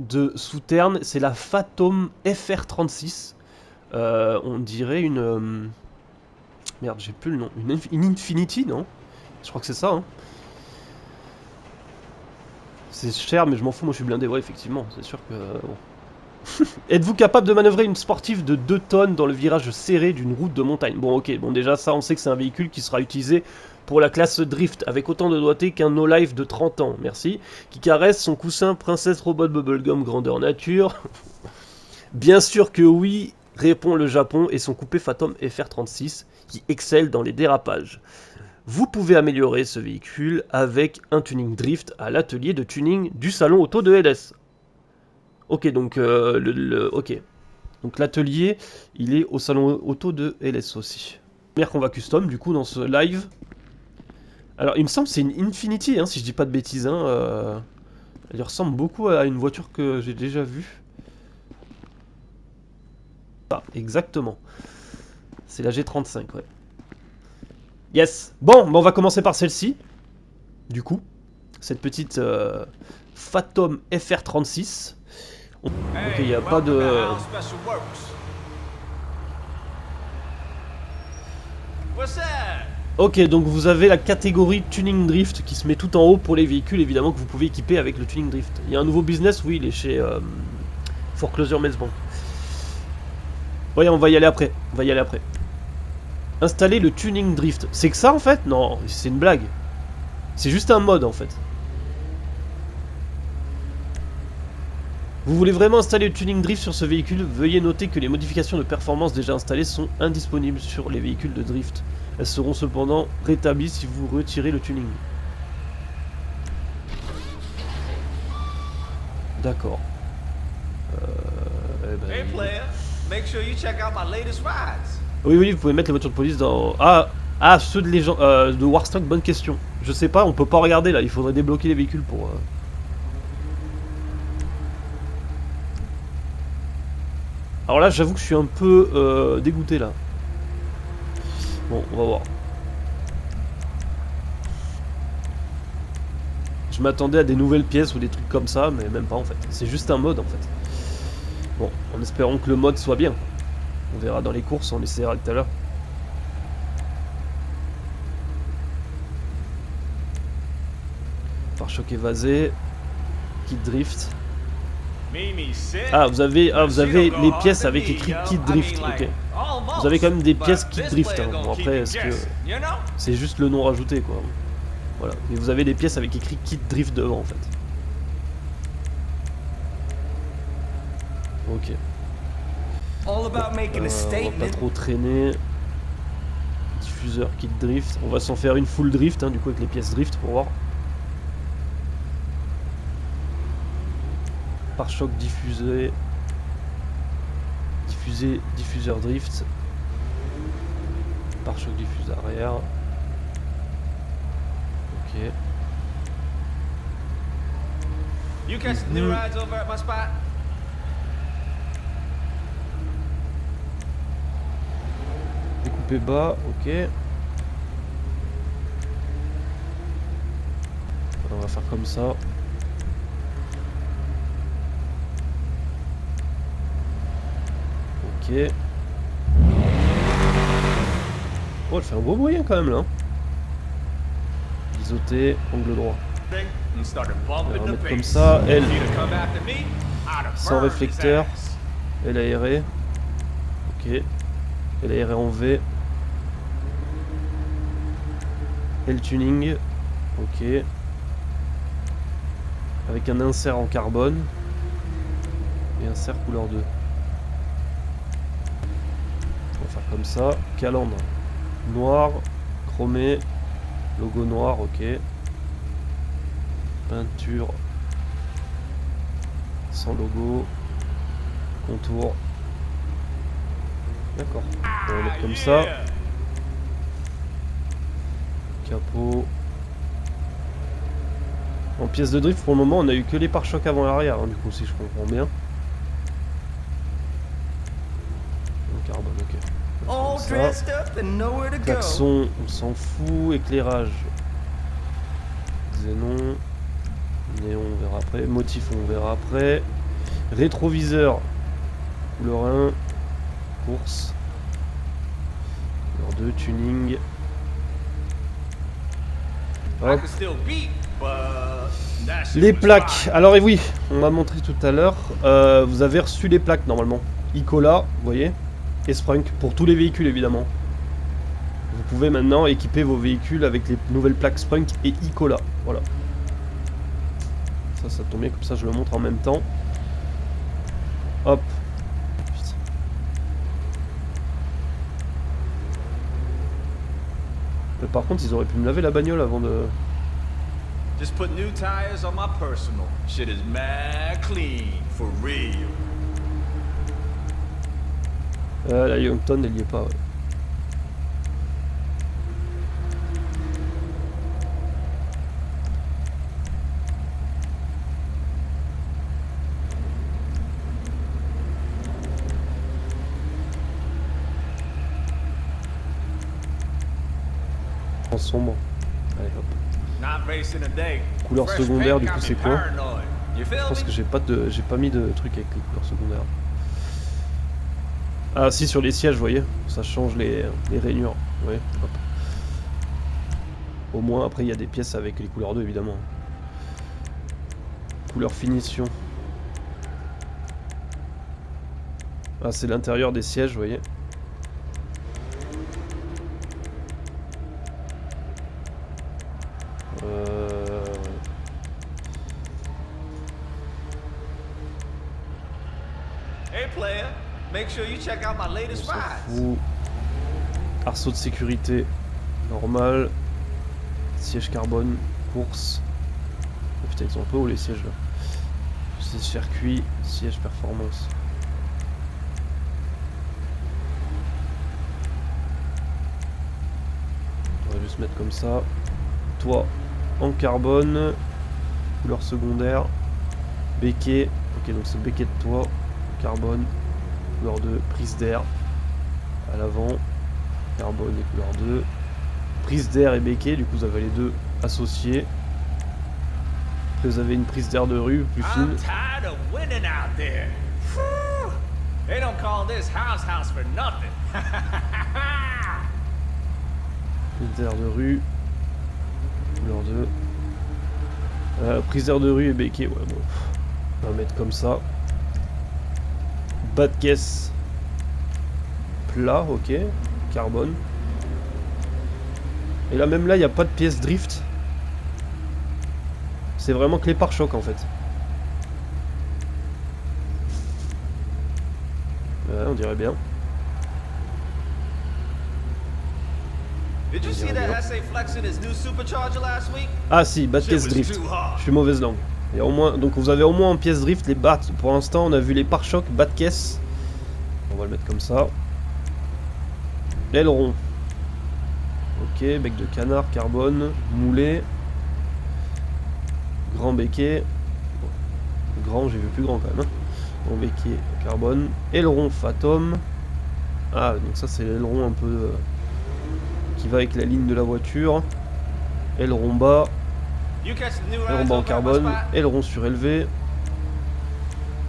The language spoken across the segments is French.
de Souternes, c'est la Phantom FR36. Euh, on dirait une... euh, Merde, j'ai plus le nom. Une, Inf- une Infinity, non? Je crois que c'est ça. Hein. C'est cher, mais je m'en fous, moi je suis blindé. Ouais, effectivement, c'est sûr que... euh. Êtes-vous capable de manœuvrer une sportive de 2 tonnes dans le virage serré d'une route de montagne? Bon, ok, bon déjà ça, on sait que c'est un véhicule qui sera utilisé pour la classe Drift, avec autant de doigté qu'un no-life de 30 ans, merci, qui caresse son coussin Princesse Robot Bubblegum grandeur nature. Bien sûr que oui, répond le Japon et son coupé Phantom FR36, qui excelle dans les dérapages. Vous pouvez améliorer ce véhicule avec un tuning drift à l'atelier de tuning du salon auto de LS. Ok, donc euh, le, ok. Donc l'atelier, il est au salon auto de LS aussi. Première qu'on va custom du coup dans ce live. Alors il me semble c'est une Infinity, hein, si je dis pas de bêtises. Hein, euh, Elle ressemble beaucoup à une voiture que j'ai déjà vue. Ah, exactement. C'est la G35, ouais. Yes Bon, bah, on va commencer par celle-ci. Du coup, cette petite euh, Phantom FR36. On- Ok, il n'y a pas de... What's that? Ok, donc vous avez la catégorie Tuning Drift qui se met tout en haut pour les véhicules, évidemment, que vous pouvez équiper avec le Tuning Drift. Il y a un nouveau business, oui, il est chez euh, Foreclosure Bank. Ouais, on va y aller après. On va y aller après. Installer le Tuning Drift. C'est que ça en fait? Non, c'est une blague. C'est juste un mode en fait. Vous voulez vraiment installer le Tuning Drift sur ce véhicule? Veuillez noter que les modifications de performance déjà installées sont indisponibles sur les véhicules de drift. Elles seront cependant rétablies si vous retirez le tuning. D'accord. Euh, eh ben, Hey, player, make sure you check out my latest rides. Oui, oui, vous pouvez mettre les voitures de police dans... Ah, ah ceux de, légend... euh, de Warstock, bonne question. Je sais pas, on peut pas regarder là, il faudrait débloquer les véhicules pour... euh. Alors là, j'avoue que je suis un peu euh, dégoûté là. Bon, on va voir. Je m'attendais à des nouvelles pièces ou des trucs comme ça, mais même pas en fait. C'est juste un mode en fait. Bon, en espérant que le mode soit bien. On verra dans les courses, on essaiera tout à l'heure. Pare-choc évasé. Kit drift. Ah, vous avez, ah, vous avez les pièces avec écrit kit drift, ok. Vous avez quand même des pièces kit drift, hein. Bon, après, est-ce que- C'est juste le nom rajouté quoi. Voilà. Mais vous avez des pièces avec écrit kit drift devant en fait. Ok. Euh, a on va pas trop traîner. Diffuseur kit drift. On va s'en faire une full drift hein, du coup avec les pièces drift pour voir. Pare-choc diffusé. Diffusé, diffuseur drift. Pare-choc diffuseur arrière. Ok. You catch the new rides over at my spot? Découpé bas, ok. On va faire comme ça. Oh, elle fait un beau moyen quand même là. Biseauté, angle droit. On comme ça, elle, Sans réflecteur. elle aérée. Ok. Elle aérée en V. Elle tuning. Ok. Avec un insert en carbone. Et insert couleur 2. Faire comme ça. Calandre. Noir. Chromé. Logo noir, ok. Peinture. Sans logo. Contour. D'accord. On va mettre comme ça. Capot. En pièce de drift, pour le moment, on a eu que les pare-chocs avant et arrière, hein, du coup, si je comprends bien. En carbone, ok. All Comme ça. dressed up and nowhere to Klaxon, on s'en fout. Éclairage. Xénon. Néon, on verra après. Motif, on verra après. Rétroviseur. Couleur 1. Course. Couleur 2. Tuning. Les plaques. Alors et oui, on m'a montré tout à l'heure. euh, vous avez reçu les plaques normalement. Icola, vous voyez, et Sprunk pour tous les véhicules évidemment. Vous pouvez maintenant équiper vos véhicules avec les nouvelles plaques Sprunk et Icola. Voilà. Ça, ça tombe bien comme ça, je le montre en même temps. Hop. Par contre, ils auraient pu me laver la bagnole avant de. Just put new tires on my personal. Shit is clean, for real. Euh, la Youngton, elle y est pas. ouais. En sombre. Allez hop. Couleur secondaire, du coup, c'est quoi Je pense que j'ai pas de j'ai pas mis de truc avec les couleurs secondaires. Ah si sur les sièges, vous voyez, ça change les, les rainures. Vous voyez, hop. Au moins après il y a des pièces avec les couleurs 2 évidemment. Couleur finition. Ah c'est l'intérieur des sièges, vous voyez. Euh... Hey player, make sure you check out my On latest s'en rides. fout. Arceau de sécurité normal. Siège carbone, course. Oh, putain, ils sont un peu hauts les sièges là. Siège circuit, siège performance. On va juste mettre comme ça. Toit en carbone. Couleur secondaire. Béquet. Ok, donc c'est béquet de toit. Carbone. Couleur 2. Prise d'air. À l'avant. Carbone et couleur 2. Prise d'air et béquet. Du coup, vous avez les deux associés. Après, vous avez une prise d'air de rue plus fine. I'm tired of winning out there. Whew. They don't call this house house for nothing. Prise d'air de rue. Couleur 2. Euh, prise d'air de rue et béquet. Ouais, bon. On va mettre comme ça. Bas de caisse. Plat, ok. Carbone. Et là, même là, il n'y a pas de pièce drift. C'est vraiment que les pare-chocs en fait. Ouais, on dirait bien. Did you see that SA flexing his new supercharger last week? Ah si, caisse was drift. Je suis mauvaise langue. Donc vous avez au moins en pièce drift les bats. Pour l'instant, on a vu les pare-chocs, bas de caisse. On va le mettre comme ça. L'aileron. Ok, bec de canard, carbone, moulé. Grand béquet. Grand, j'ai vu plus grand quand même. hein. Grand béquet, carbone. Aileron Fatum. Ah, donc ça c'est l'aileron un peu euh, qui va avec la ligne de la voiture. Aileron bas. You catch the new Aileron bas en carbone, aileron surélevé,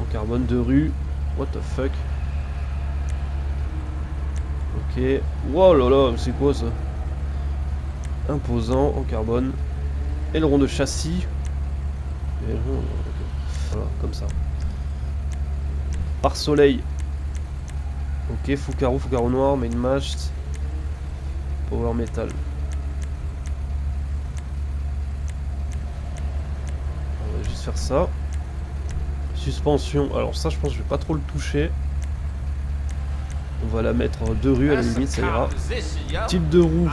en carbone de rue, what the fuck. Ok, wow là là, c'est quoi ça? Imposant en carbone, aileron de châssis, aileron, voilà, comme ça. Par soleil, ok, Foucaro, Foucaro noir, main mast, power metal. On va juste faire ça. Suspension. Alors ça, je pense que je vais pas trop le toucher. On va la mettre deux rues à la limite, ça ira. Type de roue.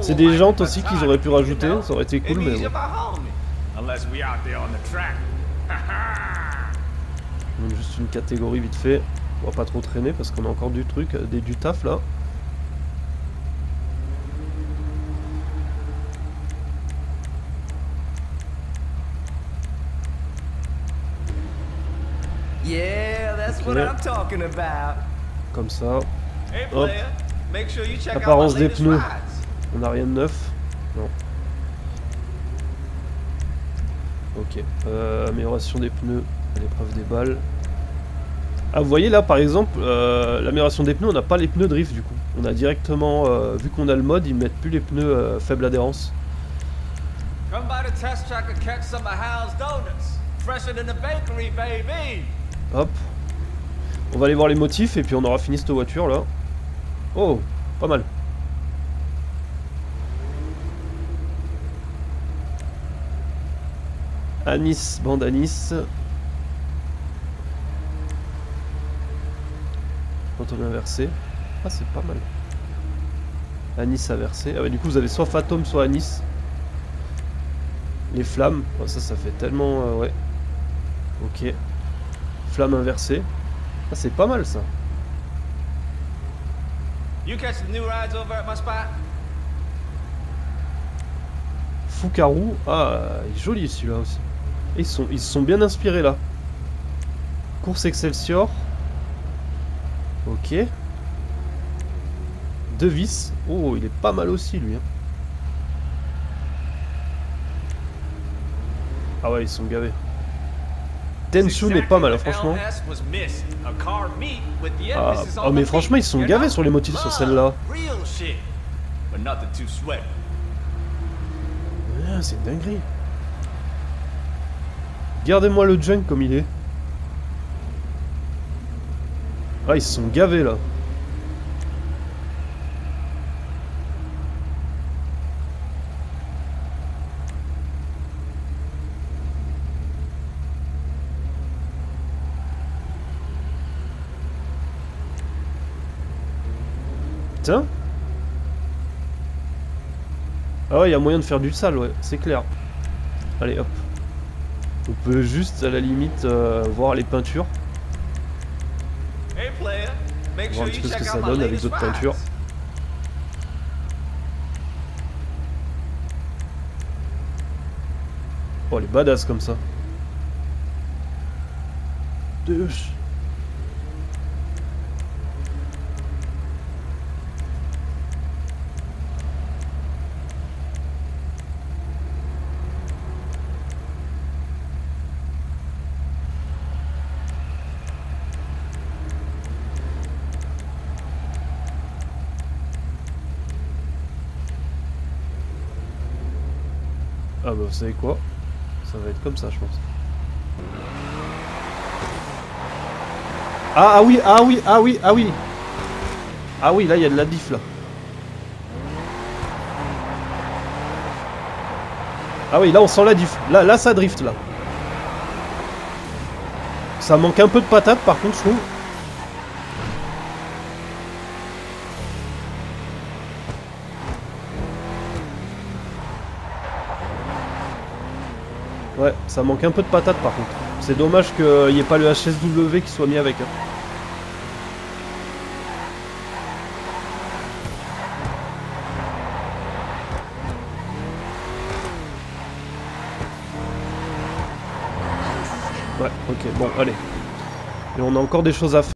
C'est des jantes aussi qu'ils auraient pu rajouter, ça aurait été cool, mais bon. Donc juste une catégorie vite fait. On va pas trop traîner parce qu'on a encore du truc, euh, des, du taf là. Yeah, that's what I'm talking about. Comme ça. Hey Hop. player, make sure you check Apparence out des pneus. On n'a rien de neuf. Non. Ok. Euh, amélioration des pneus. À l'épreuve des balles. Ah, vous voyez là par exemple, euh, l'amélioration des pneus, on n'a pas les pneus drift du coup. On a directement, euh, vu qu'on a le mode, ils mettent plus les pneus euh, faible adhérence. Come by the test track and catch some of Hal's donuts. Fresher than the bakery, baby. Hop. On va aller voir les motifs et puis on aura fini cette voiture là. Oh, pas mal. Anis, bande Anis. Fantôme inversé. Ah, c'est pas mal. Anis inversé. Ah, ouais, du coup, vous avez soit Fantôme, soit Anis. Les flammes. Oh, ça, ça fait tellement. euh, ouais. Ok. Flamme inversée. Ah, c'est pas mal ça. You catch the new rides over at my spot? Foucarou. Ah, il est joli celui-là aussi. Ils, sont, ils sont bien inspirés là. Course Excelsior. Ok. Devis. Oh, il est pas mal aussi lui. hein. Ah ouais, ils sont gavés. Tensu n'est pas mal, franchement. Ah, oh, mais franchement, ils sont gavés sur les motifs sur celle-là. Ah, c'est une dinguerie. Gardez-moi le junk comme il est. Ah, ils se sont gavés là. Ah il y a moyen de faire du sale, ouais, c'est clair. Allez, hop. On peut juste, à la limite, euh, voir les peintures. Voir un petit peu ce que ça donne avec d'autres peintures. Oh, elle est badass comme ça. Deux. Ah bah vous savez quoi? Ça va être comme ça je pense. Ah, ah oui, ah oui, ah oui, ah oui Ah oui, là il y a de la diff là. Ah oui, là on sent la diff. Là, là ça drift là. Ça manque un peu de patate par contre je trouve. Ouais, ça manque un peu de patate par contre. C'est dommage qu'il n'y ait pas le HSW qui soit mis avec. hein. Ouais, ok, bon, allez. Et on a encore des choses à faire.